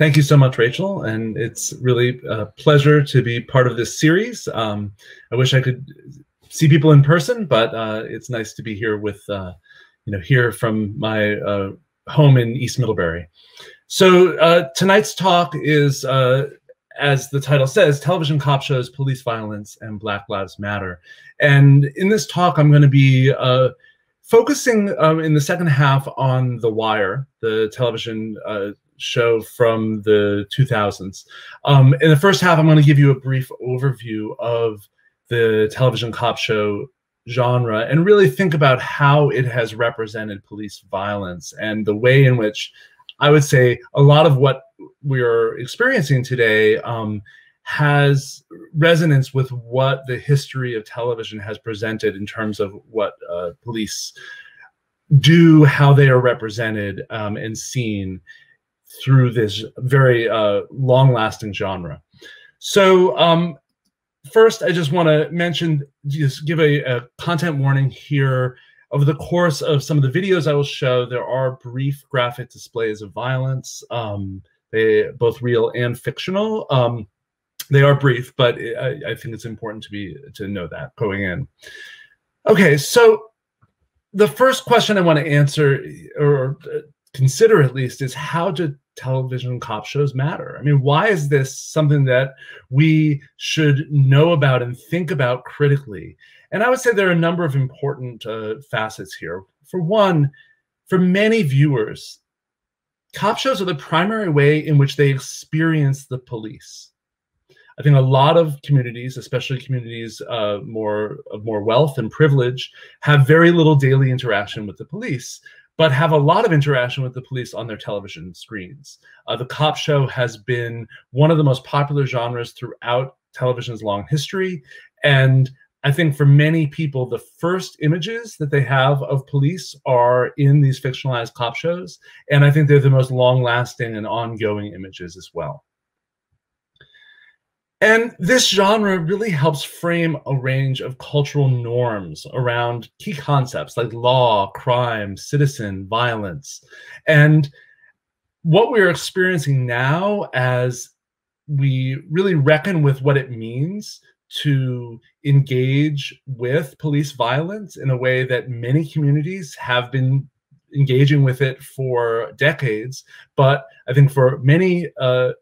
thank you so much, Rachel. And it's really a pleasure to be part of this series. Um, I wish I could see people in person, but uh, it's nice to be here with, uh, you know, here from my uh, home in East Middlebury. So uh, tonight's talk is, uh, as the title says, television cop shows, police violence, and Black Lives Matter. And in this talk, I'm going to be uh, focusing um, in the second half on The Wire, the television show from the 2000s. Um, in the first half, I'm going to give you a brief overview of the television cop show genre and really think about how it has represented police violence and the way in which I would say a lot of what we're experiencing today um, has resonance with what the history of television has presented in terms of what uh, police do, how they are represented um, and seen through this very uh, long-lasting genre. So um, first, I just want to mention, just give a, a content warning here over the course of some of the videos I will show, there are brief graphic displays of violence, um, they both real and fictional. Um, they are brief, but I, I, think it's important to be to know that going in. Okay, so the first question I want to answer or consider at least is how do television cop shows matter? I mean, why is this something that we should know about and think about critically? And I would say there are a number of important uh, facets here. For one, for many viewers, cop shows are the primary way in which they experience the police. I think a lot of communities, especially communities uh, more of more wealth and privilege, have very little daily interaction with the police, but have a lot of interaction with the police on their television screens. Uh, the cop show has been one of the most popular genres throughout television's long history, and I think for many people, the first images that they have of police are in these fictionalized cop shows. And I think they're the most long lasting and ongoing images as well. And this genre really helps frame a range of cultural norms around key concepts like law, crime, citizen, violence. And what we're experiencing now as we really reckon with what it means to engage with police violence in a way that many communities have been engaging with it for decades. But I think for many uh,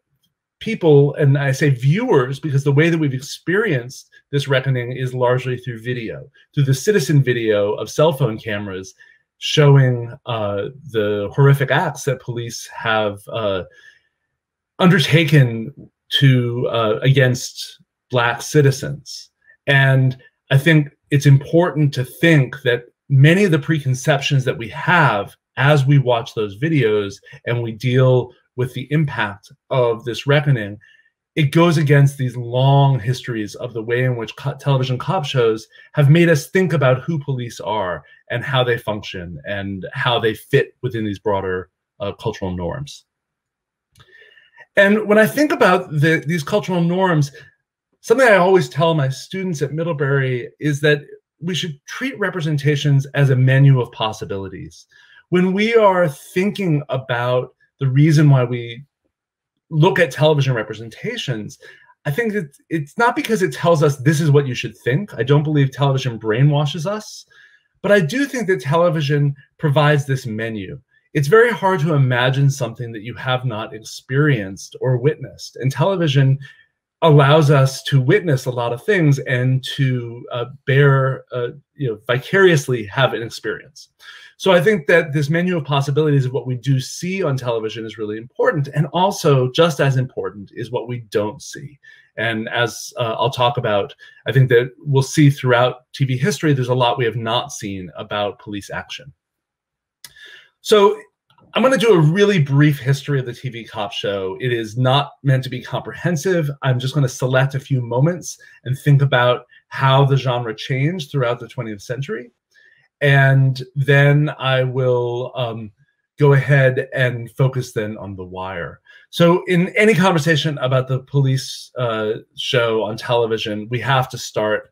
people, and I say viewers, because the way that we've experienced this reckoning is largely through video, through the citizen video of cell phone cameras showing uh, the horrific acts that police have uh, undertaken to uh, against black citizens. And I think it's important to think that many of the preconceptions that we have as we watch those videos and we deal with the impact of this reckoning, it goes against these long histories of the way in which co television cop shows have made us think about who police are and how they function and how they fit within these broader uh, cultural norms. And when I think about the, these cultural norms, something I always tell my students at Middlebury is that we should treat representations as a menu of possibilities. When we are thinking about the reason why we look at television representations, I think it's, it's not because it tells us this is what you should think. I don't believe television brainwashes us, but I do think that television provides this menu. It's very hard to imagine something that you have not experienced or witnessed. And television allows us to witness a lot of things and to uh, bear, uh, you know, vicariously have an experience. So I think that this menu of possibilities of what we do see on television is really important. And also, just as important, is what we don't see. And as uh, I'll talk about, I think that we'll see throughout TV history, there's a lot we have not seen about police action. So I'm going to do a really brief history of the TV cop show. It is not meant to be comprehensive. I'm just going to select a few moments and think about how the genre changed throughout the 20th century. And then I will um, go ahead and focus then on The Wire. So, in any conversation about the police uh, show on television, we have to start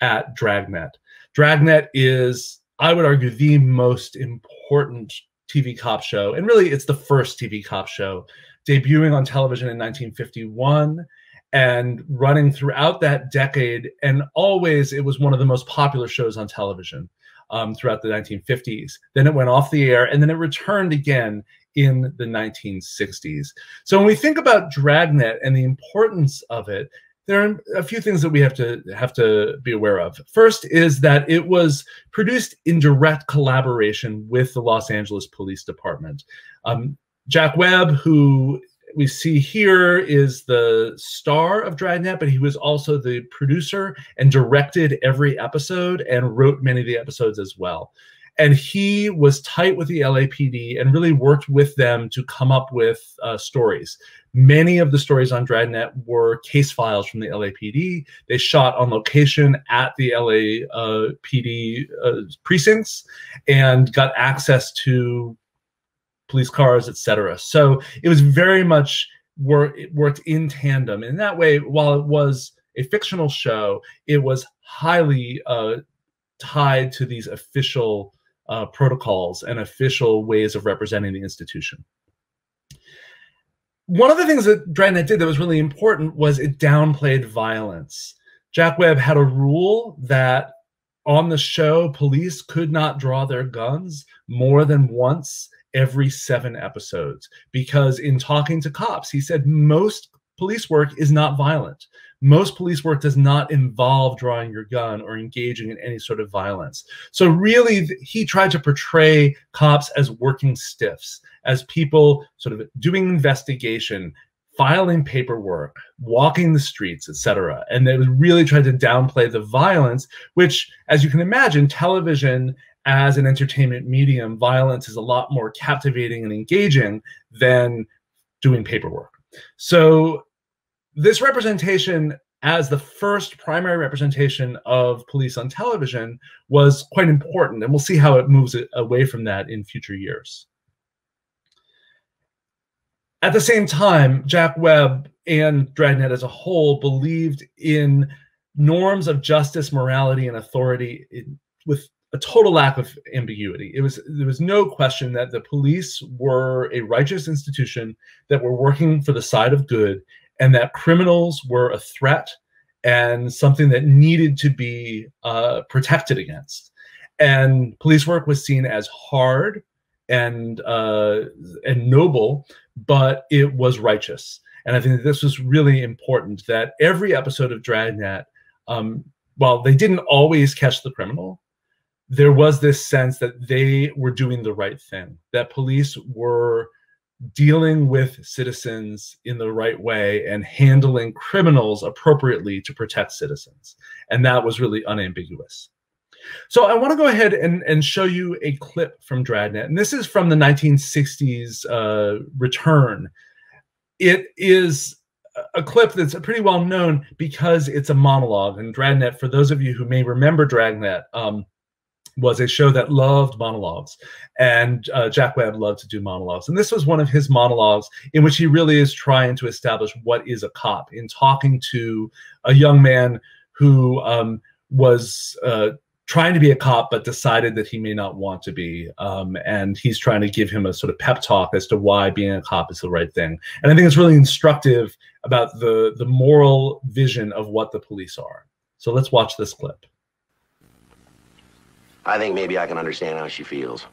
at Dragnet. Dragnet is, I would argue, the most important TV cop show, and really it's the first TV cop show debuting on television in 1951 and running throughout that decade. And always, it was one of the most popular shows on television um, throughout the 1950s. Then it went off the air, and then it returned again in the 1960s. So when we think about Dragnet and the importance of it, there are a few things that we have to have to be aware of. First is that it was produced in direct collaboration with the Los Angeles Police Department. Um, Jack Webb, who we see here is the star of Dragnet, but he was also the producer and directed every episode and wrote many of the episodes as well. And he was tight with the LAPD and really worked with them to come up with uh, stories. Many of the stories on Dragnet were case files from the LAPD. They shot on location at the LAPD uh, uh, precincts and got access to police cars, etc. So it was very much worked in tandem. In that way, while it was a fictional show, it was highly uh, tied to these official uh, protocols and official ways of representing the institution. One of the things that Dragnet did that was really important was it downplayed violence. Jack Webb had a rule that on the show, police could not draw their guns more than once every seven episodes because in talking to cops, he said most police work is not violent. Most police work does not involve drawing your gun or engaging in any sort of violence. So, really, he tried to portray cops as working stiffs, as people sort of doing investigation, filing paperwork, walking the streets, etc. And they really tried to downplay the violence, which, as you can imagine, television as an entertainment medium, violence is a lot more captivating and engaging than doing paperwork. So, this representation as the first primary representation of police on television was quite important, and we'll see how it moves away from that in future years. At the same time, Jack Webb and Dragnet as a whole believed in norms of justice, morality, and authority in, with a total lack of ambiguity. It was there was no question that the police were a righteous institution that were working for the side of good, and that criminals were a threat and something that needed to be uh, protected against. And police work was seen as hard and uh, and noble, but it was righteous. And I think that this was really important. That every episode of Dragnet, um, while they didn't always catch the criminal, there was this sense that they were doing the right thing, that police were dealing with citizens in the right way and handling criminals appropriately to protect citizens. And that was really unambiguous. So I want to go ahead and, and show you a clip from Dragnet. And this is from the 1960s uh, return. It is a clip that's pretty well known because it's a monologue. And Dragnet, for those of you who may remember Dragnet, um, was a show that loved monologues, and uh, Jack Webb loved to do monologues. And this was one of his monologues in which he really is trying to establish what is a cop in talking to a young man who um, was uh, trying to be a cop but decided that he may not want to be. Um, and he's trying to give him a sort of pep talk as to why being a cop is the right thing. And I think it's really instructive about the the moral vision of what the police are. So let's watch this clip. I think maybe I can understand how she feels.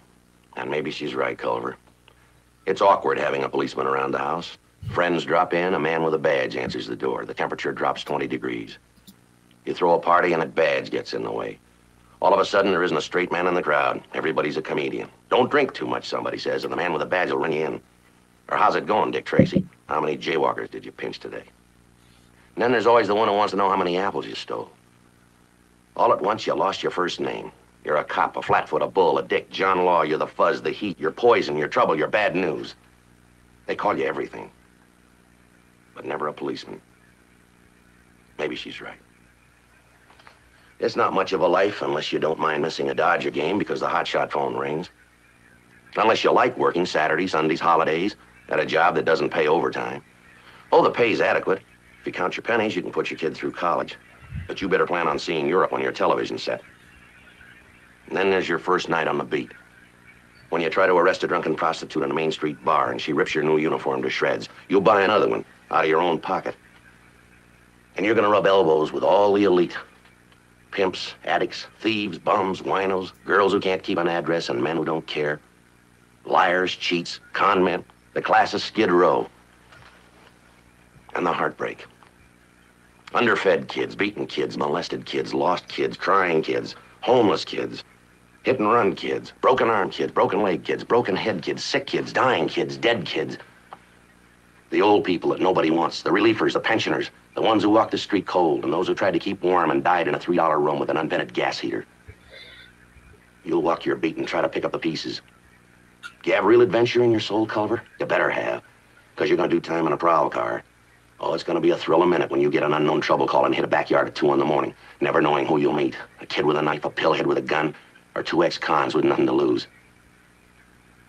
And maybe she's right, Culver. It's awkward having a policeman around the house. Friends drop in, a man with a badge answers the door. The temperature drops 20 degrees. You throw a party and a badge gets in the way. All of a sudden, there isn't a straight man in the crowd. Everybody's a comedian. Don't drink too much, somebody says, and the man with a badge will run you in. Or how's it going, Dick Tracy? How many jaywalkers did you pinch today? And then there's always the one who wants to know how many apples you stole. All at once, you lost your first name. You're a cop, a flatfoot, a bull, a dick, John Law. You're the fuzz, the heat. You're poison, you're trouble, you're bad news. They call you everything. But never a policeman. Maybe she's right. It's not much of a life unless you don't mind missing a Dodger game because the hotshot phone rings. Unless you like working Saturdays, Sundays, holidays at a job that doesn't pay overtime. Oh, the pay's adequate. If you count your pennies, you can put your kid through college. But you better plan on seeing Europe on your television set. And then there's your first night on the beat. When you try to arrest a drunken prostitute in a Main Street bar and she rips your new uniform to shreds, you'll buy another one out of your own pocket. And you're gonna rub elbows with all the elite. Pimps, addicts, thieves, bums, winos, girls who can't keep an address, and men who don't care. Liars, cheats, con men, the class of Skid Row. And the heartbreak. Underfed kids, beaten kids, molested kids, lost kids, crying kids, homeless kids, Hit and run kids, broken arm kids, broken leg kids, broken head kids, sick kids, dying kids, dead kids. The old people that nobody wants, the reliefers, the pensioners, the ones who walk the street cold, and those who tried to keep warm and died in a $3 room with an unvented gas heater. You'll walk your beat and try to pick up the pieces. Do you have real adventure in your soul, Culver? You better have, because you're going to do time in a prowl car. Oh, it's going to be a thrill a minute when you get an unknown trouble call and hit a backyard at 2 in the morning, never knowing who you'll meet. A kid with a knife, a pillhead with a gun, or two ex-cons with nothing to lose.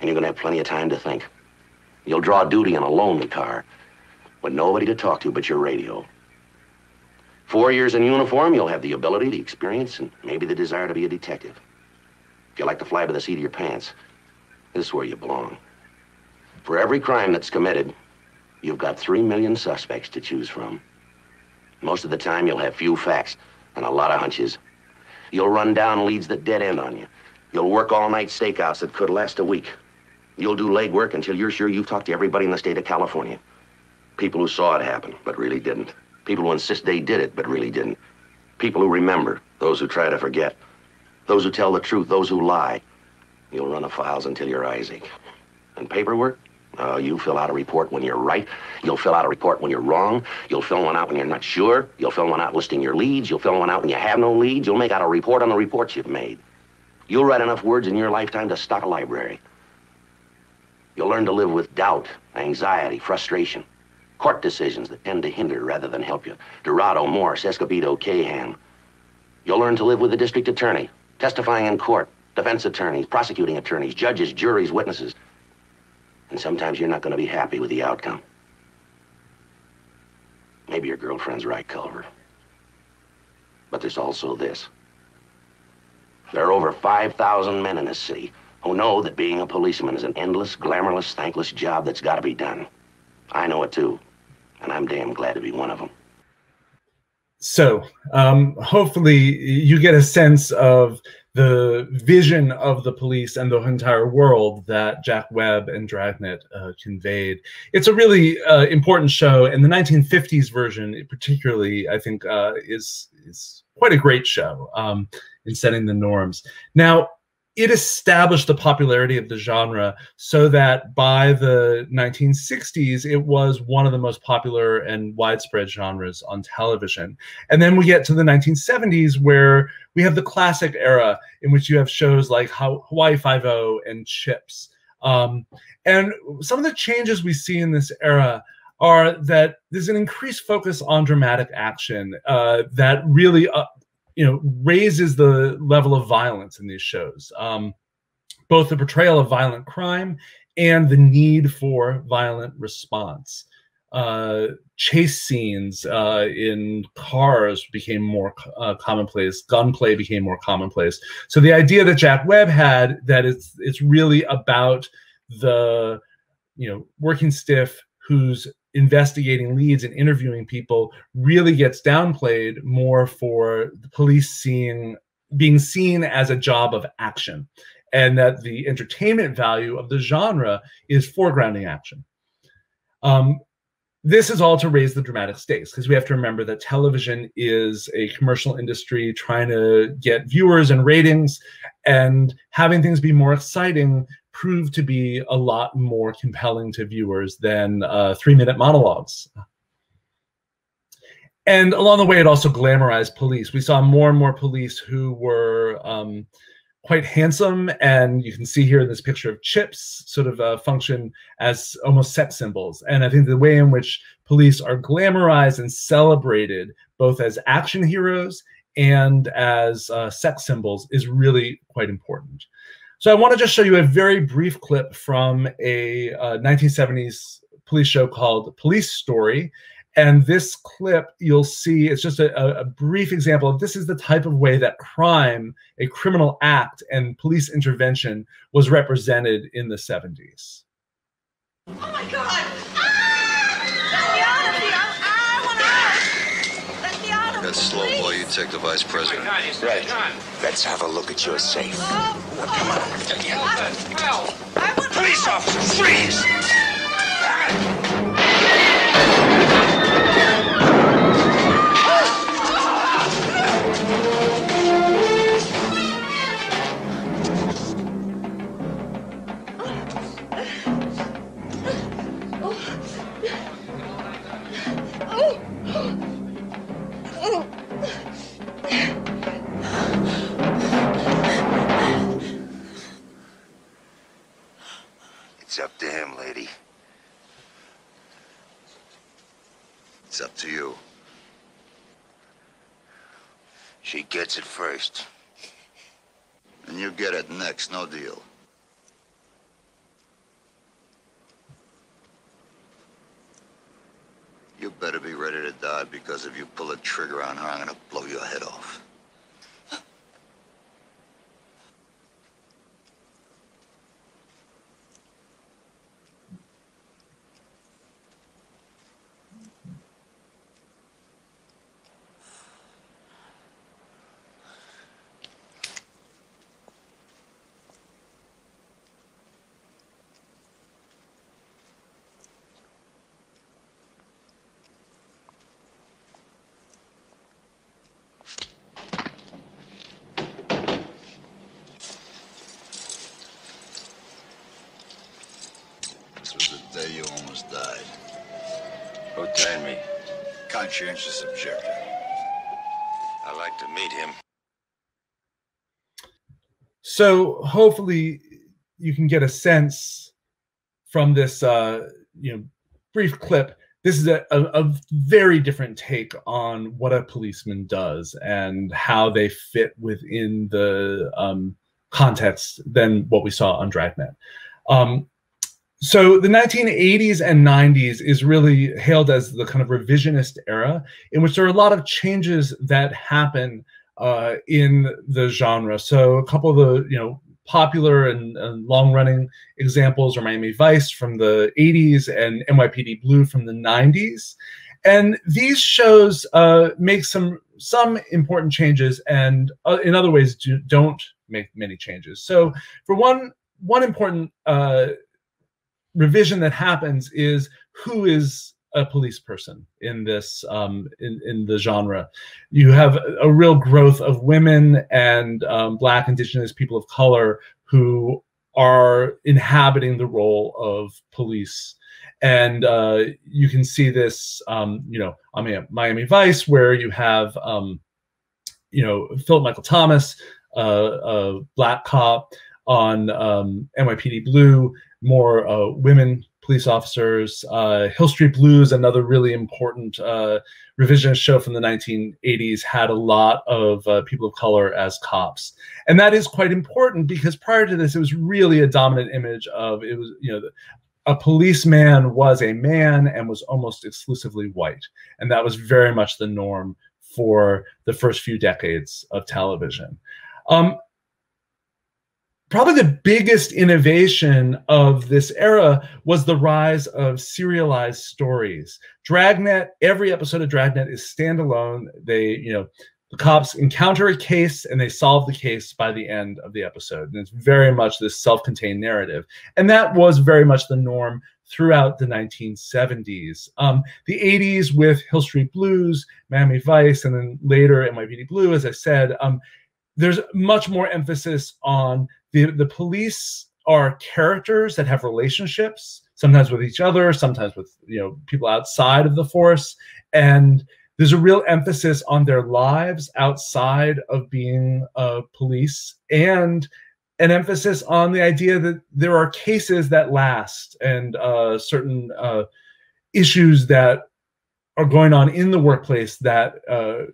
And you're gonna have plenty of time to think. You'll draw duty in a lonely car with nobody to talk to but your radio. Four years in uniform, you'll have the ability, the experience, and maybe the desire to be a detective. If you like to fly by the seat of your pants, this is where you belong. For every crime that's committed, you've got three million suspects to choose from. Most of the time, you'll have few facts and a lot of hunches. You'll run down leads that dead end on you. You'll work all-night stakeouts that could last a week. You'll do legwork until you're sure you've talked to everybody in the state of California. People who saw it happen, but really didn't. People who insist they did it, but really didn't. People who remember, those who try to forget. Those who tell the truth, those who lie. You'll run the files until your eyes ache. And paperwork? Uh, you fill out a report when you're right. You'll fill out a report when you're wrong. You'll fill one out when you're not sure. You'll fill one out listing your leads. You'll fill one out when you have no leads. You'll make out a report on the reports you've made. You'll write enough words in your lifetime to stock a library. You'll learn to live with doubt, anxiety, frustration. Court decisions that tend to hinder rather than help you. Dorado, Morse, Escobedo, Cahan. You'll learn to live with the district attorney, testifying in court, defense attorneys, prosecuting attorneys, judges, juries, witnesses. And sometimes you're not going to be happy with the outcome. Maybe your girlfriend's right, Culver. But there's also this. There are over 5,000 men in this city who know that being a policeman is an endless, glamourless, thankless job that's got to be done. I know it too, and I'm damn glad to be one of them. So, um, hopefully, you get a sense of the vision of the police and the entire world that Jack Webb and Dragnet uh, conveyed. It's a really uh, important show, and the 1950s version, particularly, I think, uh, is is quite a great show um, in setting the norms. Now, it established the popularity of the genre so that by the 1960s it was one of the most popular and widespread genres on television. And then we get to the 1970s where we have the classic era in which you have shows like hawaii 5 and chips. Um, and some of the changes we see in this era are that there's an increased focus on dramatic action uh, that really uh, you know raises the level of violence in these shows um, both the portrayal of violent crime and the need for violent response uh, chase scenes uh, in cars became more uh, commonplace. Gunplay became more commonplace. So the idea that Jack Webb had that it's it's really about the you know working stiff who's investigating leads and interviewing people really gets downplayed more for the police seeing being seen as a job of action and that the entertainment value of the genre is foregrounding action. Um, this is all to raise the dramatic stakes because we have to remember that television is a commercial industry trying to get viewers and ratings and having things be more exciting proved to be a lot more compelling to viewers than uh, three minute monologues. And along the way, it also glamorized police. We saw more and more police who were um, quite handsome, and you can see here in this picture of chips sort of uh, function as almost sex symbols. And I think the way in which police are glamorized and celebrated both as action heroes and as uh, sex symbols is really quite important. So I want to just show you a very brief clip from a uh, 1970s police show called Police Story. And this clip, you'll see, it's just a, a, brief example of this is the type of way that crime, a criminal act, and police intervention was represented in the 70s. Oh my God! Ah! Let me out of here! I want out! Let me out of That slow boy, you take the vice president. Right. Let's have a look at your safe. Oh, Come on. I want Police officer, freeze! Gets it first. And you get it next, no deal. You better be ready to die because if you pull a trigger on her, I'm gonna blow your head off. This was the day you almost died. Who turned me? Conscientious objector. I'd like to meet him. So hopefully you can get a sense from this uh, you know brief clip. This is a, a, a very different take on what a policeman does and how they fit within the um, context than what we saw on Dragnet. Um, so the 1980s and 90s is really hailed as the kind of revisionist era in which there are a lot of changes that happen uh, in the genre. So a couple of the you know popular and, and long-running examples are Miami Vice from the 80s and NYPD Blue from the 90s. And these shows uh, make some some important changes, and uh, in other ways do, don't make many changes. So, for one one important uh, revision that happens is who is a police person in this um, in in the genre. You have a real growth of women and um, Black, Indigenous people of color who are inhabiting the role of police. And uh, you can see this, um, you know, I mean, Miami Vice, where you have, um, you know, Philip Michael Thomas, uh, a black cop, on um, NYPD Blue, more uh, women police officers. Uh, Hill Street Blues, another really important uh, revisionist show from the 1980s, had a lot of uh, people of color as cops, and that is quite important because prior to this, it was really a dominant image of it was you know. A policeman was a man and was almost exclusively white, and that was very much the norm for the first few decades of television. Um, probably the biggest innovation of this era was the rise of serialized stories. Dragnet, every episode of Dragnet is standalone. They, you know, the cops encounter a case and they solve the case by the end of the episode. And it's very much this self-contained narrative. And that was very much the norm throughout the 1970s. Um, the 80s with Hill Street Blues, Miami Vice, and then later NYPD Blue, as I said, um, there's much more emphasis on the, the police are characters that have relationships, sometimes with each other, sometimes with you know people outside of the force, and there's a real emphasis on their lives outside of being uh, police, and an emphasis on the idea that there are cases that last and uh, certain uh, issues that are going on in the workplace that uh,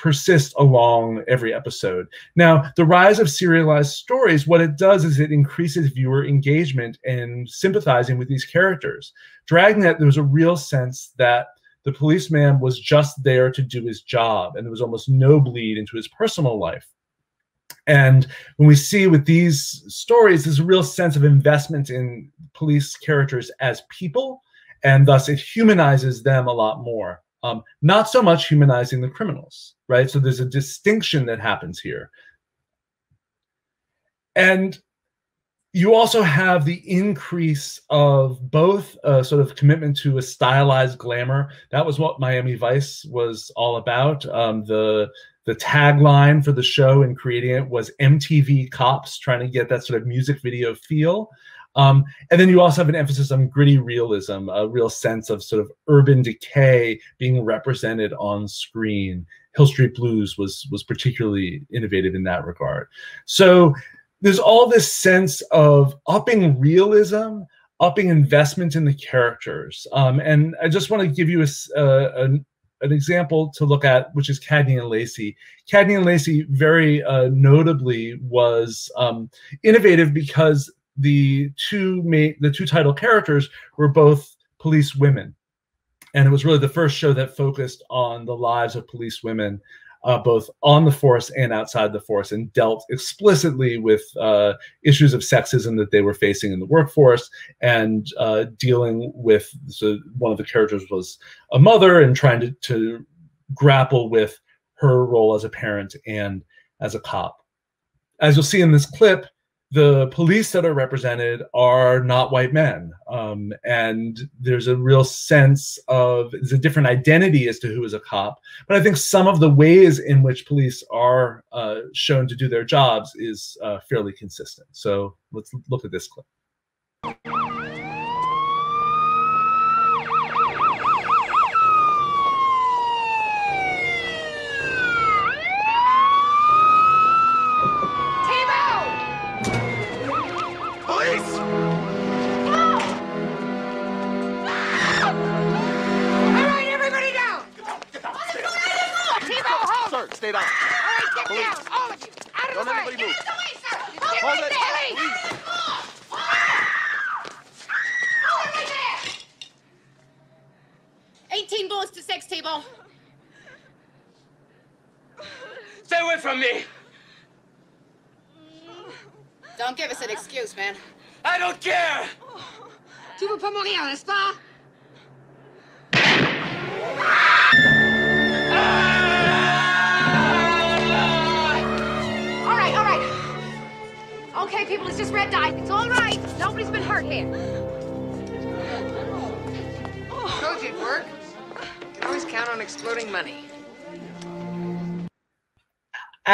persist along every episode. Now, the rise of serialized stories, what it does is it increases viewer engagement and sympathizing with these characters. Dragnet, there was a real sense that the policeman was just there to do his job, and there was almost no bleed into his personal life. And when we see with these stories, there's a real sense of investment in police characters as people, and thus it humanizes them a lot more. Um, not so much humanizing the criminals, right? So there's a distinction that happens here. And you also have the increase of both a sort of commitment to a stylized glamour. That was what Miami Vice was all about. Um, the the tagline for the show and creating it was MTV Cops, trying to get that sort of music video feel. Um, and then you also have an emphasis on gritty realism, a real sense of sort of urban decay being represented on screen. Hill Street Blues was was particularly innovative in that regard. So there's all this sense of upping realism, upping investment in the characters. Um, and I just want to give you a, a, an, an example to look at, which is Cagney and Lacey. Cagney and Lacey very uh, notably was um, innovative because the two main, the two title characters were both police women, and it was really the first show that focused on the lives of police women uh, both on the force and outside the force, and dealt explicitly with uh, issues of sexism that they were facing in the workforce, and uh, dealing with. So one of the characters was a mother, and trying to, to grapple with her role as a parent and as a cop. As you'll see in this clip, the police that are represented are not white men. Um, and there's a real sense of there's a different identity as to who is a cop. But I think some of the ways in which police are uh, shown to do their jobs is uh, fairly consistent. So let's look at this clip.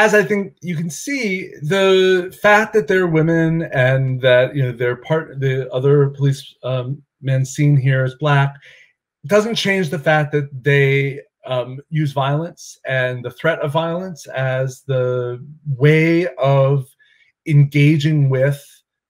As I think you can see, the fact that they're women and that you know they're part the other police um, men seen here as black doesn't change the fact that they um, use violence and the threat of violence as the way of engaging with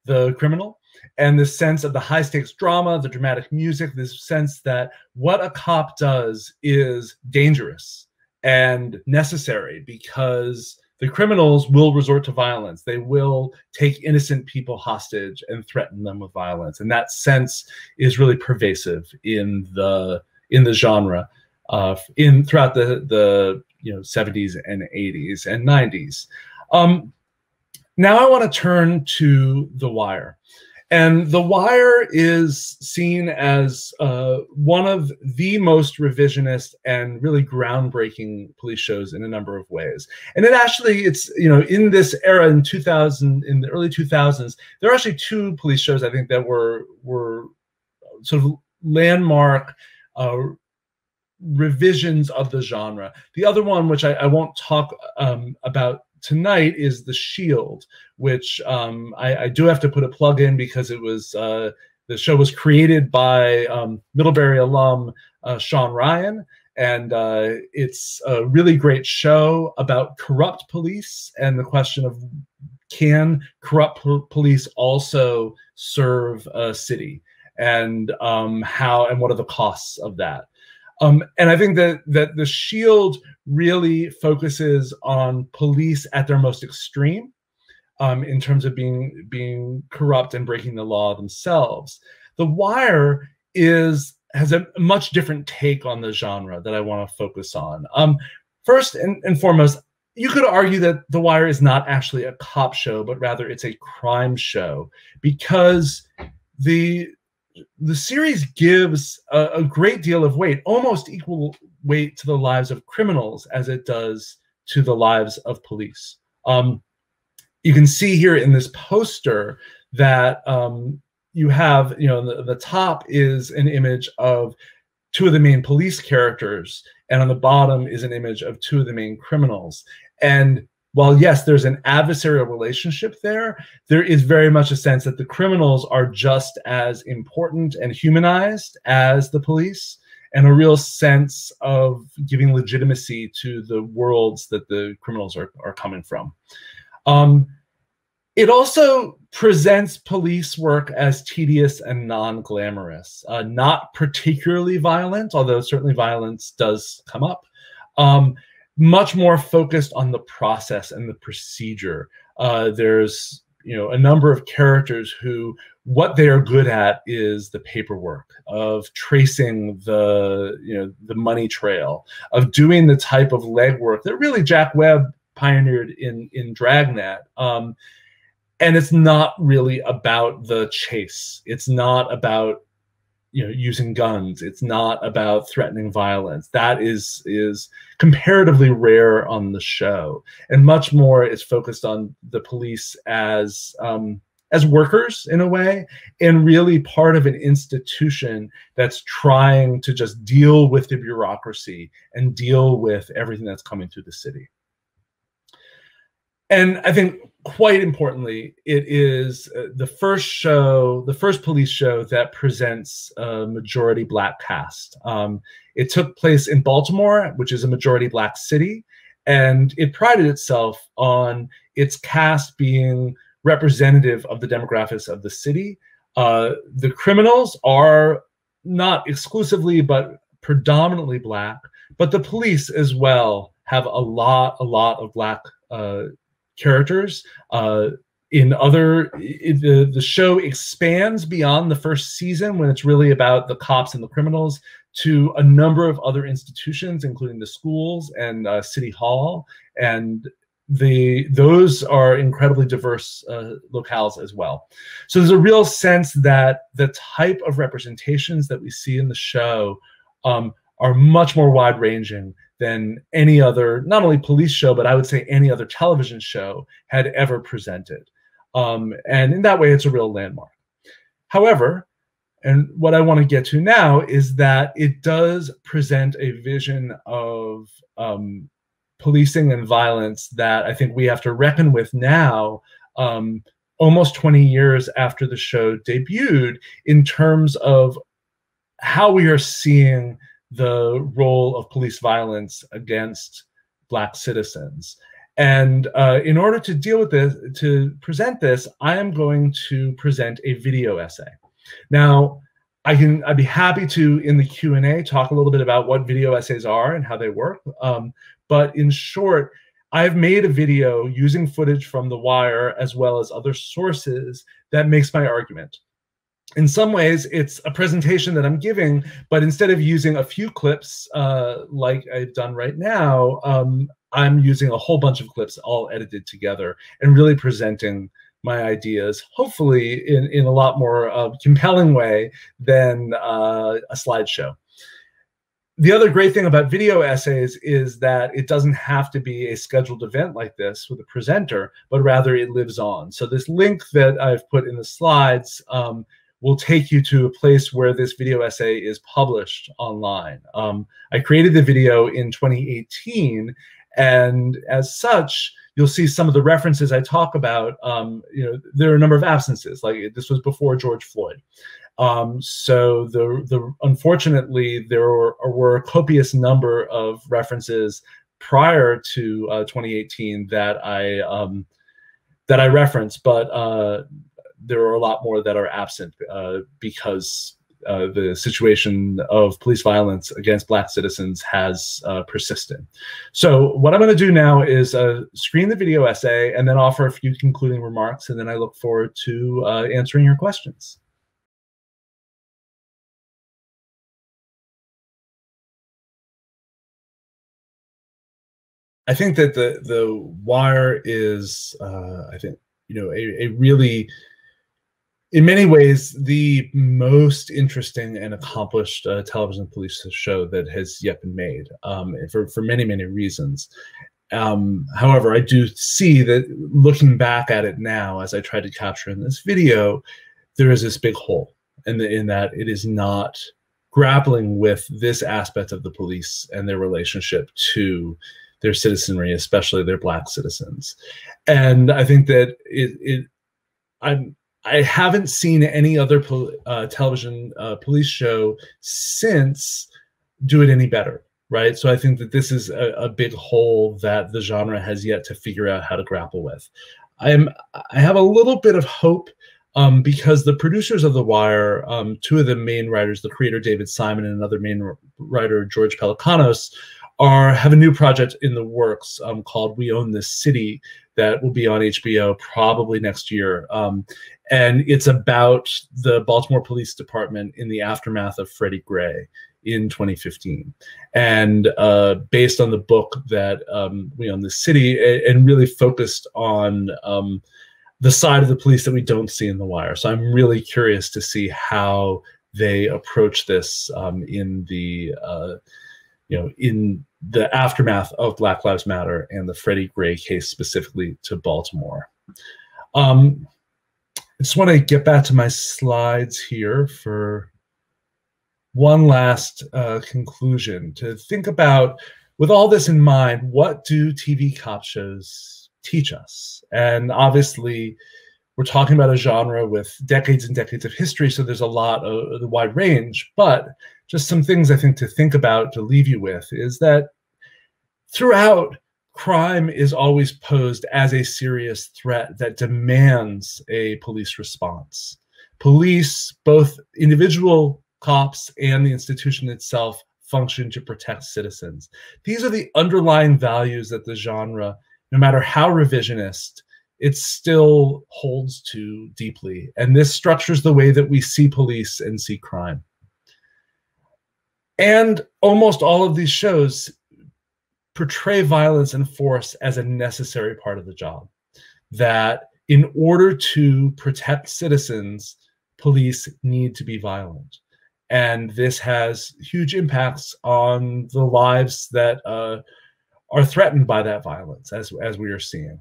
the criminal and the sense of the high stakes drama, the dramatic music, this sense that what a cop does is dangerous and necessary because the criminals will resort to violence. They will take innocent people hostage and threaten them with violence, and that sense is really pervasive in the in the genre, uh, in throughout the the you know 70s and 80s and 90s. Um, now I want to turn to The Wire. And The Wire is seen as uh, one of the most revisionist and really groundbreaking police shows in a number of ways. And it actually, it's, you know, in this era in 2000, in the early 2000s, there are actually two police shows I think that were, were sort of landmark uh, revisions of the genre. The other one, which I, I won't talk um, about tonight is the shield which um, I, I, do have to put a plug in because it was uh, the show was created by um, middlebury alum uh, Shawn Ryan. And uh, it's a really great show about corrupt police and the question of can corrupt po- police also serve a city? And um, how and what are the costs of that um, and I think that that the Shield really focuses on police at their most extreme, um, in terms of being being corrupt and breaking the law themselves. The Wire is has a much different take on the genre that I want to focus on. Um, first and, and foremost, you could argue that The Wire is not actually a cop show, but rather it's a crime show because the the series gives a, a, great deal of weight, almost equal weight to the lives of criminals as it does to the lives of police. Um, you can see here in this poster that um, you have, you know, the, the top is an image of two of the main police characters, and on the bottom is an image of two of the main criminals. And while yes, there's an adversarial relationship there, there is very much a sense that the criminals are just as important and humanized as the police, and a real sense of giving legitimacy to the worlds that the criminals are, are coming from. Um, it also presents police work as tedious and non-glamorous, uh, not particularly violent, although certainly violence does come up. Um, much more focused on the process and the procedure. Uh, there's you know a number of characters who what they are good at is the paperwork of tracing the you know the money trail of doing the type of legwork that really Jack Webb pioneered in in Dragnet. Um, and it's not really about the chase. It's not about you know using guns. It's not about threatening violence. That is is comparatively rare on the show. And much more is focused on the police as um, as workers in a way and really part of an institution that's trying to just deal with the bureaucracy and deal with everything that's coming through the city and I think quite importantly, it is uh, the first show, the first police show that presents a majority black cast. Um, it took place in Baltimore, which is a majority black city, and it prided itself on its cast being representative of the demographics of the city. Uh, the criminals are not exclusively, but predominantly black, but the police as well have a lot, a lot of black uh, characters. Uh, in other, it, the the show expands beyond the first season when it's really about the cops and the criminals to a number of other institutions, including the schools and uh, city hall, and the those are incredibly diverse uh, locales as well. So there's a real sense that the type of representations that we see in the show um, are much more wide ranging than any other, not only police show, but I would say any other television show had ever presented. Um, and in that way, it's a real landmark. However, and what I want to get to now is that it does present a vision of um, policing and violence that I think we have to reckon with now, um, almost 20 years after the show debuted, in terms of how we are seeing the role of police violence against black citizens. And uh, in order to deal with this, to present this, I am going to present a video essay. Now, I can I'd be happy to in the Q and A talk a little bit about what video essays are and how they work. Um, but in short, I've made a video using footage from The Wire as well as other sources that makes my argument in some ways it's a presentation that i'm giving but instead of using a few clips uh, like i've done right now um, i'm using a whole bunch of clips all edited together and really presenting my ideas hopefully in, in a lot more uh, compelling way than uh, a slideshow the other great thing about video essays is that it doesn't have to be a scheduled event like this with a presenter, but rather it lives on. So this link that I've put in the slides um, will take you to a place where this video essay is published online. Um, I created the video in 2018, and as such, you'll see some of the references I talk about. Um, you know, there are a number of absences. Like this was before George Floyd. Um, so the the unfortunately there were, were, a copious number of references prior to uh, 2018 that I um, that I referenced, but uh, there are a lot more that are absent uh, because uh, the situation of police violence against black citizens has uh, persisted. So what I'm going to do now is uh, screen the video essay and then offer a few concluding remarks, and then I look forward to uh, answering your questions. I think that the the wire is, uh, I think, you know, a, a really in many ways, the most interesting and accomplished uh, television police show that has yet been made, um, for for many many reasons. Um, however, I do see that looking back at it now, as I tried to capture in this video, there is this big hole, in, the, in that it is not grappling with this aspect of the police and their relationship to their citizenry, especially their black citizens. And I think that it, it I'm I haven't seen any other uh, television uh, police show since do it any better, right? So I think that this is a, a, big hole that the genre has yet to figure out how to grapple with. I'm I have a little bit of hope um, because the producers of The Wire, um, two of the main writers, the creator David Simon and another main writer George Pelecanos, are have a new project in the works um, called We Own This City that will be on HBO probably next year. Um, and it's about the Baltimore Police Department in the aftermath of Freddie Gray in 2015, and uh, based on the book that um, We Own the City, and really focused on um, the side of the police that we don't see in The Wire. So I'm really curious to see how they approach this um, in the uh, you know, in the aftermath of Black Lives Matter and the Freddie Gray case specifically to Baltimore. Um, I just want to get back to my slides here for one last uh, conclusion to think about, with all this in mind, what do TV cop shows teach us? And obviously, we're talking about a genre with decades and decades of history, so there's a lot of the wide range. But just some things I think to think about to leave you with is that throughout, crime is always posed as a serious threat that demands a police response. Police, both individual cops and the institution itself, function to protect citizens. These are the underlying values that the genre, no matter how revisionist, it still holds to deeply. And this structures the way that we see police and see crime. And almost all of these shows portray violence and force as a necessary part of the job. That in order to protect citizens, police need to be violent. And this has huge impacts on the lives that uh, are threatened by that violence, as, as we are seeing.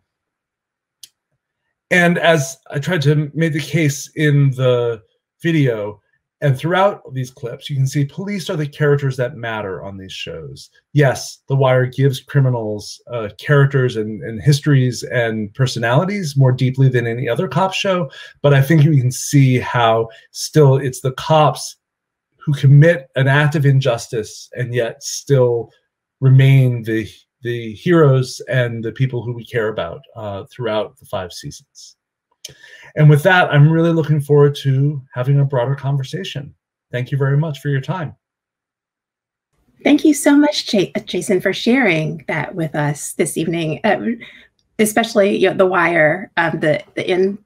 And as I tried to make the case in the video, and throughout these clips, you can see police are the characters that matter on these shows. Yes, The Wire gives criminals uh, characters and, and histories and personalities more deeply than any other cop show, but I think you can see how still it's the cops who commit an act of injustice and yet still remain the the heroes and the people who we care about uh, throughout the five seasons. And with that, I'm really looking forward to having a broader conversation. Thank you very much for your time. Thank you so much, Jason, for sharing that with us this evening, um, especially you know, The Wire, um, the, the in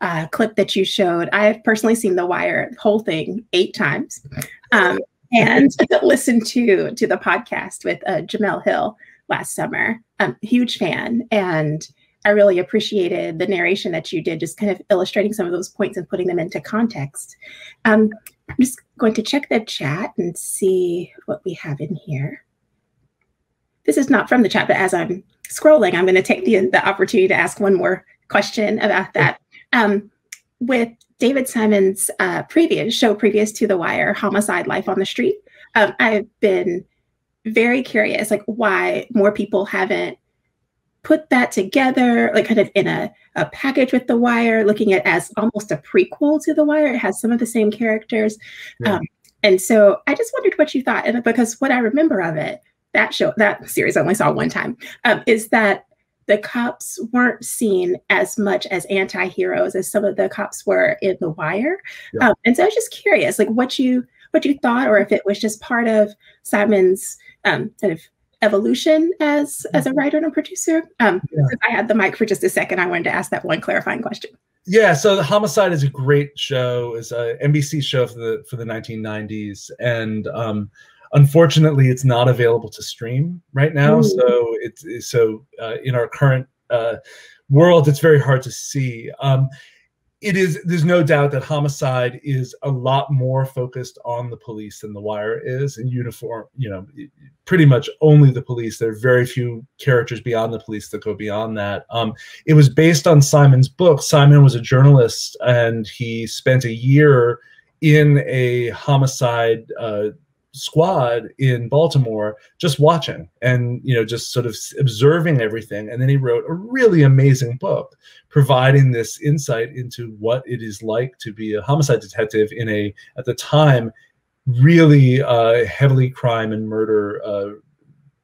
uh, clip that you showed. I've personally seen The Wire, whole thing, eight times. Um, and listened to to the podcast with uh, Jemele Hill last summer. Um, huge fan, and I really appreciated the narration that you did, just kind of illustrating some of those points and putting them into context. Um, I'm just going to check the chat and see what we have in here. This is not from the chat, but as I'm scrolling, I'm going to take the, the opportunity to ask one more question about that. Um, with David Simon's uh, previous show, previous to The Wire, Homicide Life on the Street, um, I've been very curious, like why more people haven't put that together, like kind of in a, a package with The Wire, looking at as almost a prequel to The Wire. It has some of the same characters. Yeah. Um, and so I just wondered what you thought. And because what I remember of it, that show, that series I only saw one time, um, is that the cops weren't seen as much as anti-heroes as some of the cops were in The Wire. Yeah. Um, and so I was just curious, like what you what you thought, or if it was just part of Simon's um, kind of evolution as as a mm-hmm. writer and a producer. Um, yeah. I had the mic for just a second. I wanted to ask that one clarifying question. Yeah, so the Homicide is a great show. is a NBC show for the for the 1990s, and um, unfortunately, it's not available to stream right now. Mm. So it's so uh, in our current uh, world, it's very hard to see. Um, it is there's no doubt that homicide is a lot more focused on the police than the wire is. In uniform you know pretty much only the police. There are very few characters beyond the police that go beyond that. Um, it was based on simon's book. Simon was a journalist and he spent a year in a homicide uh, squad in Baltimore just watching and you know just sort of observing everything. And then he wrote a really amazing book providing this insight into what it is like to be a homicide detective in a at the time really uh, heavily crime and murder uh,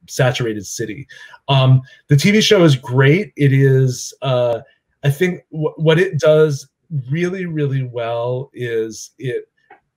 saturated city. Um, the tv show is great. It is uh, i think what it does really really well is it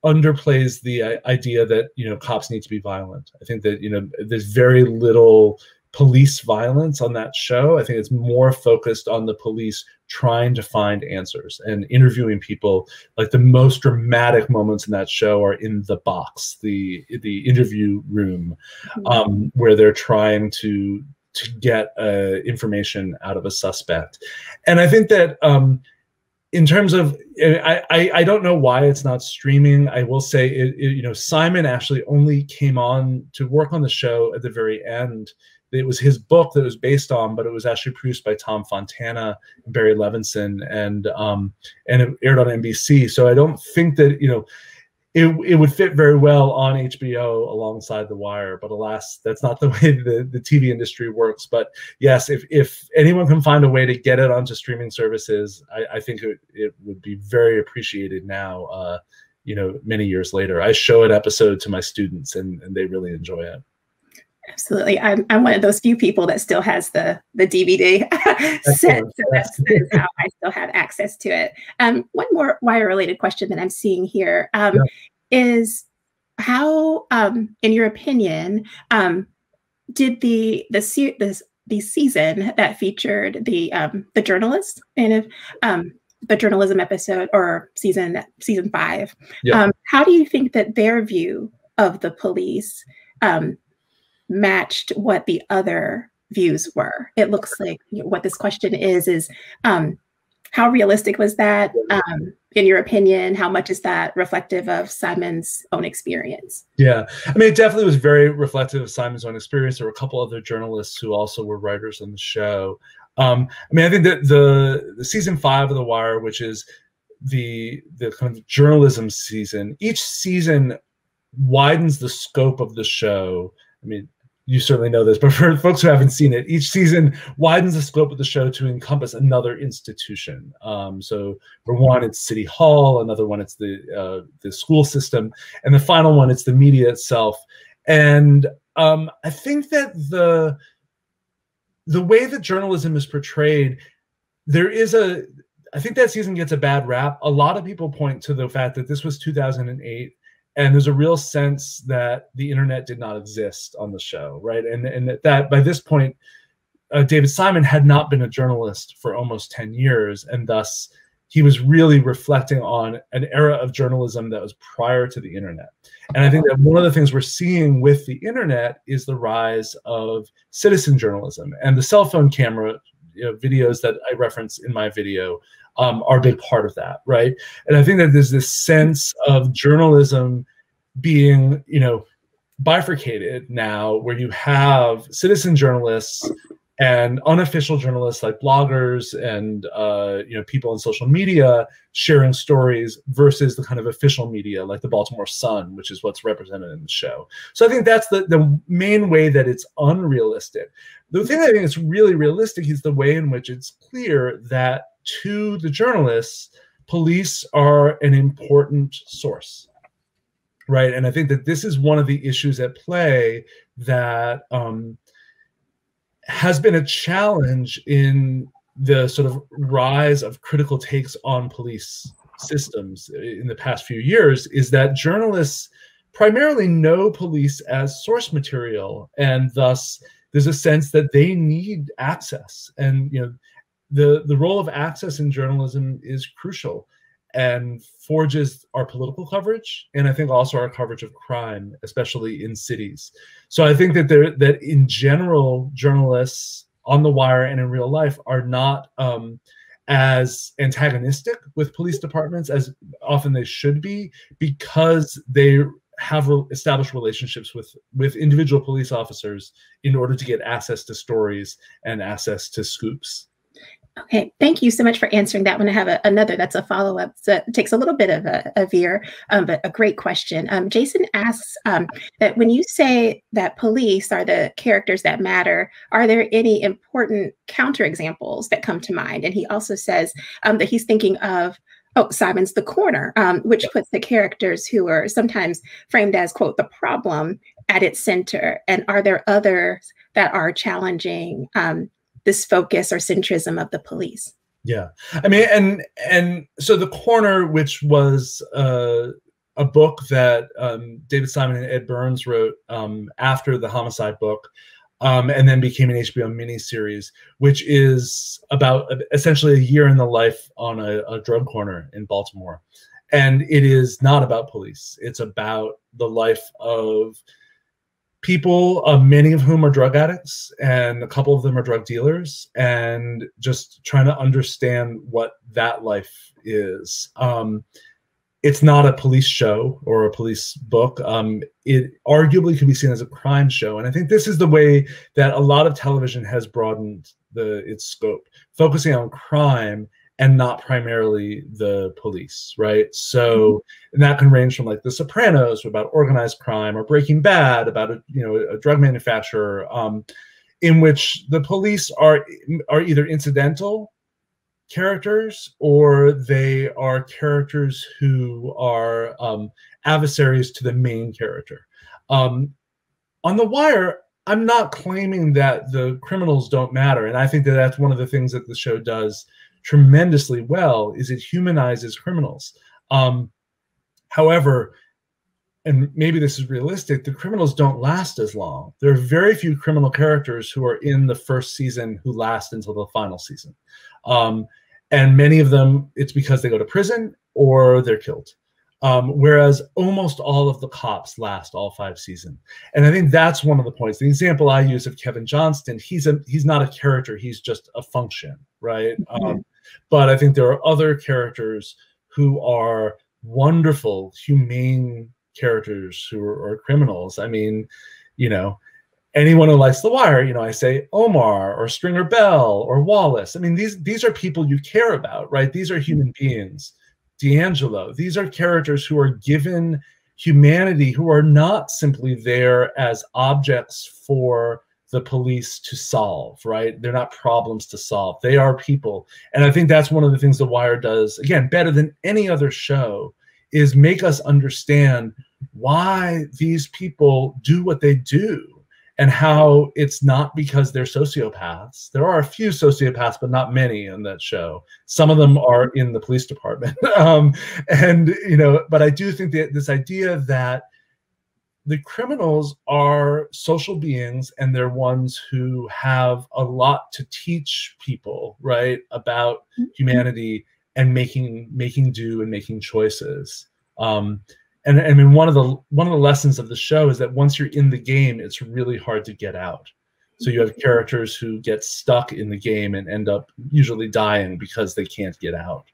underplays the uh, idea that you know cops need to be violent. I think that you know there's very little police violence on that show. I think it's more focused on the police trying to find answers and interviewing people. Like the most dramatic moments in that show are in the box, the the interview room, mm-hmm. um, where they're trying to to get uh, information out of a suspect. And I think that um, in terms of I, I, I don't know why it's not streaming. I will say it, it, you know simon actually only came on to work on the show at the very end. It was his book that was based on but it was actually produced by tom fontana and barry levinson and um and it aired on nbc so i don't think that you know it, it would fit very well on HBO alongside The Wire, but alas, that's not the way the, the TV industry works. But yes, if, if anyone can find a way to get it onto streaming services, I, I think it, it would be very appreciated now, uh, you know, many years later. I show an episode to my students and, and they really enjoy it. Absolutely. I'm, I'm one of those few people that still has the, the DVD set. So that's, that's, how I still have access to it. Um, one more wire related question that I'm seeing here um, yeah. is how, um, in your opinion, um, did the, the, the, the season that featured the, um, the journalist and um, the journalism episode or season, season five, yeah. how do you think that their view of the police um, matched what the other views were. It looks like what this question is is um, how realistic was that um, in your opinion? How much is that reflective of Simon's own experience? Yeah, I mean, it definitely was very reflective of Simon's own experience. There were a couple other journalists who also were writers on the show. Um, I mean, I think that the, the season five of The Wire, which is the the kind of journalism season, each season widens the scope of the show. I mean, you certainly know this, but for folks who haven't seen it, each season widens the scope of the show to encompass another institution. Um, so for one, it's City Hall. Another one, it's the uh, the school system, and the final one, it's the media itself. And um, I think that the the way that journalism is portrayed, there is a I think that season gets a bad rap. A lot of people point to the fact that this was 2008 and there's a real sense that the internet did not exist on the show right? And and that, that by this point uh, david simon had not been a journalist for almost 10 years. And thus he was really reflecting on an era of journalism that was prior to the internet. And i think that one of the things we're seeing with the internet is the rise of citizen journalism and the cell phone camera you know, videos that i reference in my video um, are a big part of that, right? And I think that there's this sense of journalism being, you know, bifurcated now, where you have citizen journalists and unofficial journalists like bloggers and uh, you know people on social media sharing stories versus the kind of official media like the Baltimore Sun, which is what's represented in the show. So I think that's the the main way that it's unrealistic. The thing I think is really realistic is the way in which it's clear that to the journalists, police are an important source, right? And I think that this is one of the issues at play that um, has been a challenge in the sort of rise of critical takes on police systems in the past few years is that journalists primarily know police as source material and thus there's a sense that they need access and you know the the role of access in journalism is crucial and forges our political coverage and I think also our coverage of crime, especially in cities. So I think that there that in general, journalists on the wire and in real life are not um, as antagonistic with police departments as often they should be because they have established relationships with with individual police officers in order to get access to stories and access to scoops. Okay, thank you so much for answering that one. I have a, another that's a follow up that takes a little bit of a, a veer, um, but a great question. Um, Jason asks um, that when you say that police are the characters that matter, are there any important counterexamples that come to mind? And he also says um, that he's thinking of oh simon's the corner um, which puts the characters who are sometimes framed as quote the problem at its center and are there others that are challenging um, this focus or centrism of the police. Yeah, I mean, and and so the corner, which was uh, a book that um, David Simon and Ed Burns wrote um, after the Homicide book, um, and then became an HBO miniseries, which is about essentially a year in the life on a, a drug corner in Baltimore, and it is not about police. It's about the life of people, uh, many of whom are drug addicts, and a couple of them are drug dealers, and just trying to understand what that life is. Um, it's not a police show or a police book. Um, it arguably could be seen as a crime show, and I think this is the way that a lot of television has broadened the its scope, focusing on crime and not primarily the police, right? So, and that can range from like The Sopranos, about organized crime, or Breaking Bad, about a you know a drug manufacturer, um, in which the police are are either incidental characters or they are characters who are um, adversaries to the main character. Um, on The Wire, I'm not claiming that the criminals don't matter, and I think that that's one of the things that the show does tremendously well is it humanizes criminals. Um, however, and maybe this is realistic, the criminals don't last as long. There are very few criminal characters who are in the first season who last until the final season. Um, and many of them, it's because they go to prison or they're killed. Um, whereas almost all of the cops last all five seasons, and I think that's one of the points. The example I use of Kevin Johnston, he's a he's not a character, he's just a function, right? Um, but I think there are other characters who are wonderful, humane characters who are, are criminals. I mean, you know, anyone who likes The Wire, you know, I say Omar or Stringer Bell or Wallace. I mean, these these are people you care about, right? These are human beings. D'Angelo. These are characters who are given humanity, who are not simply there as objects for the police to solve, right? They're not problems to solve. They are people. And I think that's one of the things The Wire does, again, better than any other show, is make us understand why these people do what they do and how it's not because they're sociopaths. There are a few sociopaths, but not many in that show. Some of them are in the police department. um, and, you know, but I do think that this idea that the criminals are social beings and they're ones who have a lot to teach people, right, about humanity and making making do and making choices. Um, and I mean one of the one of the lessons of the show is that once you're in the game, it's really hard to get out. So you have characters who get stuck in the game and end up usually dying because they can't get out.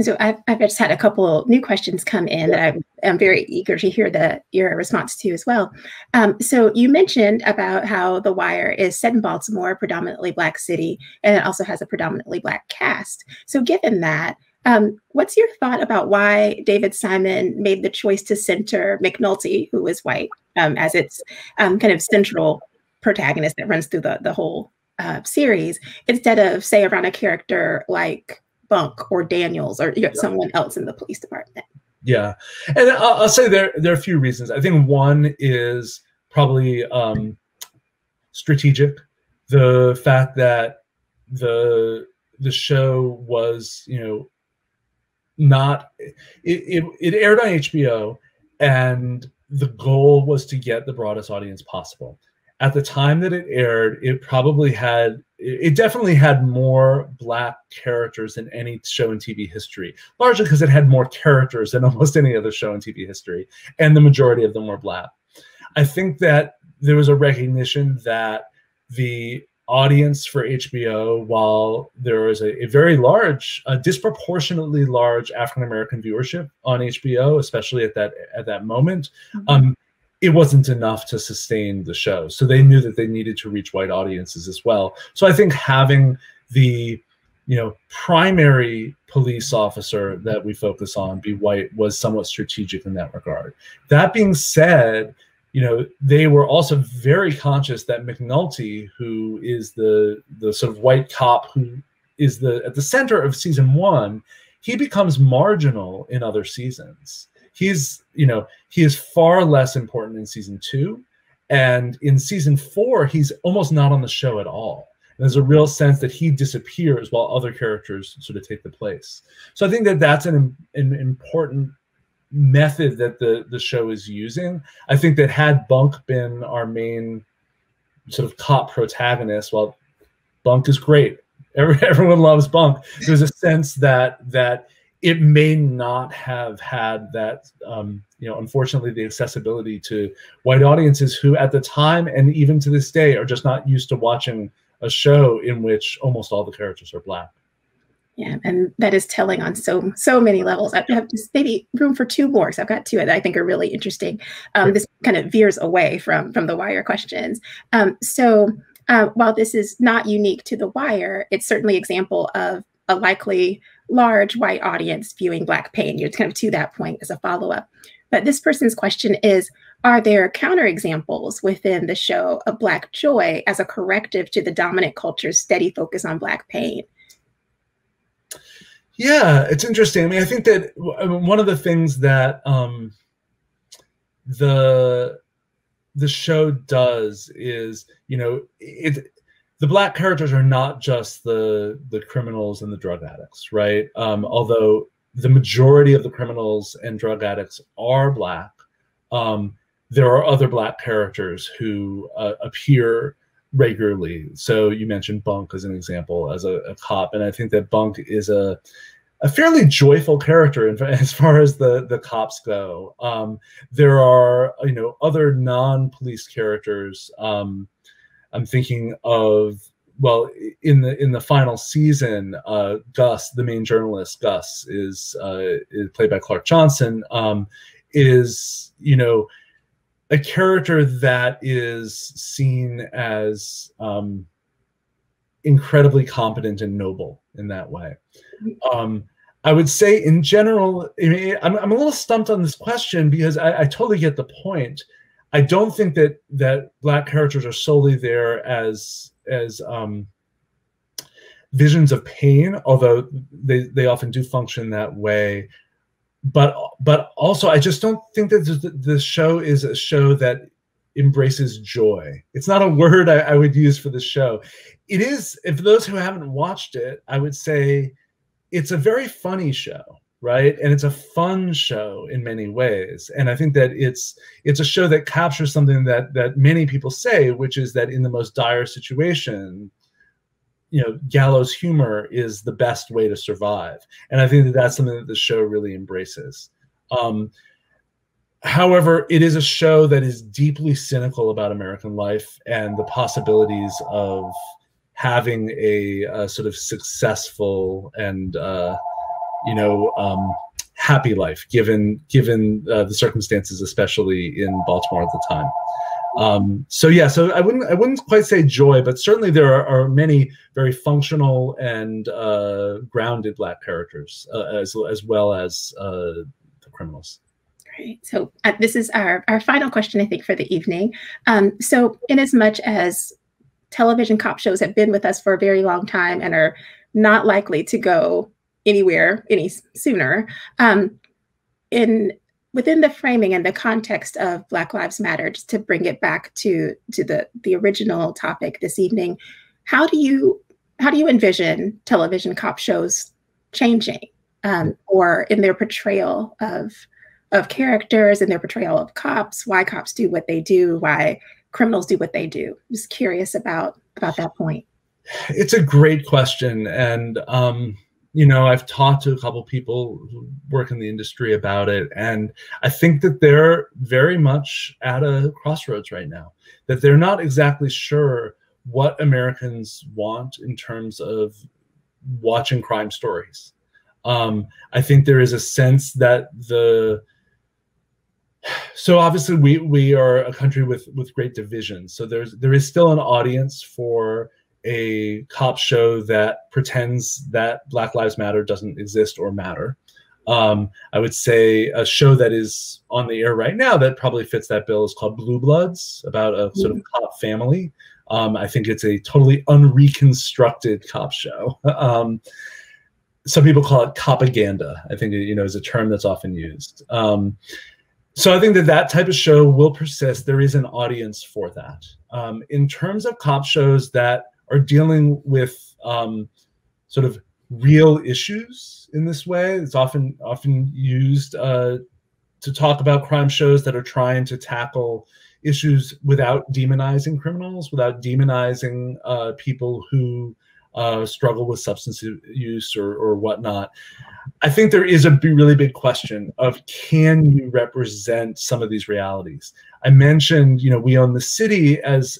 So I've, I've just had a couple new questions come in that I'm, I'm very eager to hear the your response to as well. Um, so you mentioned about how The Wire is set in Baltimore, predominantly black city, and it also has a predominantly black cast. So given that, um, what's your thought about why David Simon made the choice to center McNulty, who is white, um, as its um, kind of central protagonist that runs through the, the whole uh, series, instead of, say, around a character like Bunk or Daniels or someone else in the police department? Yeah, and I'll, I'll say there there are a few reasons. I think one is probably um, strategic. The fact that the the show was you know not it, it, it aired on HBO and the goal was to get the broadest audience possible. At the time that it aired, it probably had it definitely had more black characters than any show in TV history, largely because it had more characters than almost any other show in TV history, and the majority of them were black. I think that there was a recognition that the audience for HBO, while there was a, a very large, a disproportionately large African American viewership on HBO, especially at that at that moment, mm-hmm. um, it wasn't enough to sustain the show. So they knew that they needed to reach white audiences as well. So I think having the you know primary police officer that we focus on be white was somewhat strategic in that regard. That being said, you know they were also very conscious that McNulty, who is the the sort of white cop who is the at the center of season one, he becomes marginal in other seasons. He's you know he is far less important in season two. And in season four he's almost not on the show at all. And there's a real sense that he disappears while other characters sort of take the place. So i think that that's an, an important method that the the show is using. I think that had bunk been our main sort of cop protagonist well bunk is great. Every, everyone loves bunk. There's a sense that that it may not have had that um, you know unfortunately the accessibility to white audiences who at the time and even to this day are just not used to watching a show in which almost all the characters are black yeah and that is telling on so so many levels i have just maybe room for two more so i've got two that i think are really interesting um, this kind of veers away from from the wire questions um, so uh, while this is not unique to the wire it's certainly example of a likely large white audience viewing Black pain. You're kind of to that point as a follow up. But this person's question is Are there counterexamples within the show of Black joy as a corrective to the dominant culture's steady focus on Black pain? Yeah, it's interesting. I mean, I think that one of the things that um, the the show does is, you know, it the black characters are not just the the criminals and the drug addicts, right? Um, although the majority of the criminals and drug addicts are black, um, there are other black characters who uh, appear regularly. So you mentioned Bunk as an example, as a, a, cop, and I think that Bunk is a a fairly joyful character as far as the the cops go. Um, there are you know other non-police characters. Um, I'm thinking of well in the in the final season, uh, Gus, the main journalist, Gus is, uh, is played by Clark Johnson. Um, is you know a character that is seen as um, incredibly competent and noble in that way. Um, I would say, in general, I mean, I'm, I'm a little stumped on this question because I, I totally get the point. I don't think that that black characters are solely there as as um, visions of pain, although they they often do function that way. But but also, I just don't think that the, show is a show that embraces joy. It's not a word I, I would use for the show. It is, if those who haven't watched it, I would say it's a very funny show right? And it's a fun show in many ways. And i think that it's it's a show that captures something that that many people say which is that in the most dire situation you know gallows humor is the best way to survive. And i think that that's something that the show really embraces. Um, however it is a show that is deeply cynical about american life and the possibilities of having a, a sort of successful and uh, you know, um, happy life given given uh, the circumstances, especially in Baltimore at the time. Um, so yeah, so I wouldn't I wouldn't quite say joy, but certainly there are, are many very functional and uh, grounded black characters uh, as as well as uh, the criminals. Great. So uh, this is our our final question, I think, for the evening. Um, so, in as much as television cop shows have been with us for a very long time and are not likely to go anywhere any sooner. Um, in within the framing and the context of Black Lives Matter, just to bring it back to to the the original topic this evening, how do you how do you envision television cop shows changing um, or in their portrayal of of characters and their portrayal of cops, why cops do what they do, why criminals do what they do. Just curious about about that point. It's a great question, and um, you know, I've talked to a couple people who work in the industry about it, and I think that they're very much at a crossroads right now. That they're not exactly sure what Americans want in terms of watching crime stories. Um, I think there is a sense that the so obviously we we are a country with with great divisions. So there's there is still an audience for a cop show that pretends that Black Lives Matter doesn't exist or matter. Um, I would say a show that is on the air right now that probably fits that bill is called Blue Bloods, about a sort of mm. cop family. Um, I think it's a totally unreconstructed cop show. um, some people call it propaganda. I think you know is a term that's often used. So I think that that type of show will persist. There is an audience for that. Um, in terms of cop shows that are dealing with um, sort of real issues in this way. It's often often used uh, to talk about crime shows that are trying to tackle issues without demonizing criminals, without demonizing uh, people who uh, struggle with substance use or, or whatnot. I think there is a really big question of can you represent some of these realities? I mentioned, you know, we own the city as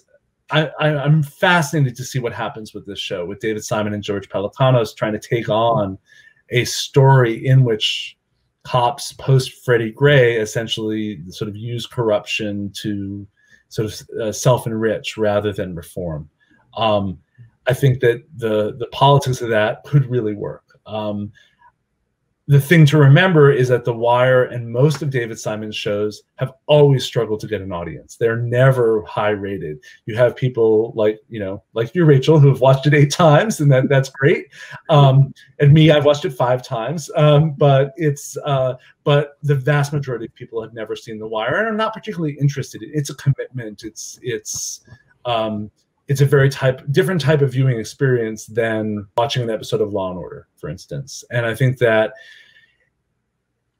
I, I'm fascinated to see what happens with this show with David Simon and George Pelecanos trying to take on a story in which cops post Freddie Gray essentially sort of use corruption to sort of uh, self enrich rather than reform. Um, I think that the the politics of that could really work. Um, the thing to remember is that The Wire and most of David Simon's shows have always struggled to get an audience. They're never high rated. You have people like you know, like you, Rachel, who have watched it eight times, and that that's great. Um, and me, I've watched it five times. Um, but it's uh, but the vast majority of people have never seen The Wire and are not particularly interested. It's a commitment. It's it's um, it's a very type different type of viewing experience than watching an episode of Law and Order, for instance. And I think that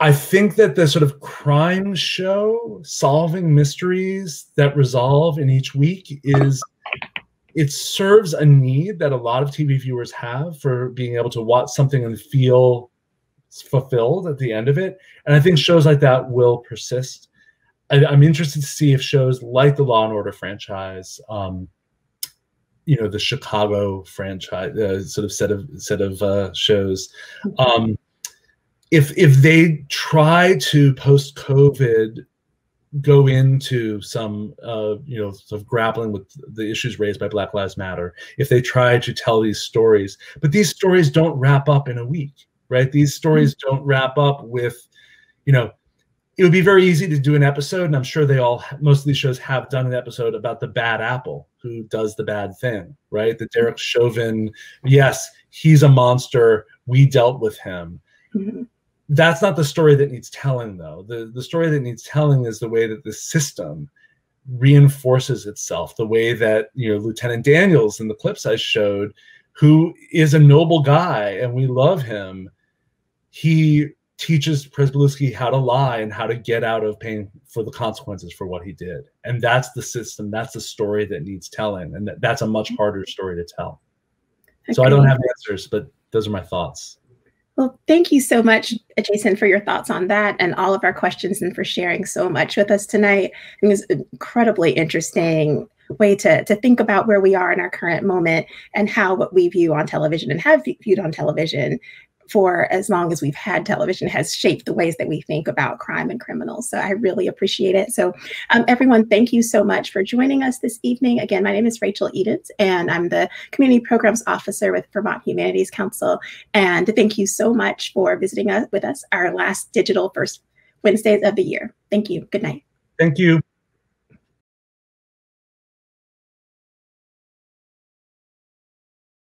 I think that the sort of crime show solving mysteries that resolve in each week is it serves a need that a lot of TV viewers have for being able to watch something and feel fulfilled at the end of it. And I think shows like that will persist. I, am interested to see if shows like the Law and Order franchise um, you know the Chicago franchise uh, sort of set of set of uh, shows. Um, if if they try to post COVID go into some uh, you know sort of grappling with the issues raised by Black Lives Matter, if they try to tell these stories, but these stories don't wrap up in a week, right? These stories mm-hmm. don't wrap up with you know it would be very easy to do an episode, and I'm sure they all, most of these shows have done an episode about the bad apple who does the bad thing, right? The Derek Chauvin, yes, he's a monster. We dealt with him. Mm-hmm. That's not the story that needs telling, though. The, the story that needs telling is the way that the system reinforces itself, the way that, you know, Lieutenant Daniels in the clips I showed, who is a noble guy and we love him, he teaches Pryzbylewski how to lie and how to get out of paying for the consequences for what he did. And that's the system, that's the story that needs telling. And that, that's a much mm-hmm. harder story to tell. Okay. So I don't have answers, but those are my thoughts. Well, thank you so much, Jason, for your thoughts on that and all of our questions and for sharing so much with us tonight. It was an incredibly interesting way to, to think about where we are in our current moment and how what we view on television and have viewed on television for as long as we've had television has shaped the ways that we think about crime and criminals. So I really appreciate it. So um, everyone, thank you so much for joining us this evening. Again, my name is Rachel Edens, and I'm the Community Programs Officer with Vermont Humanities Council. And thank you so much for visiting us with us our last digital first Wednesdays of the year. Thank you. Good night. Thank you.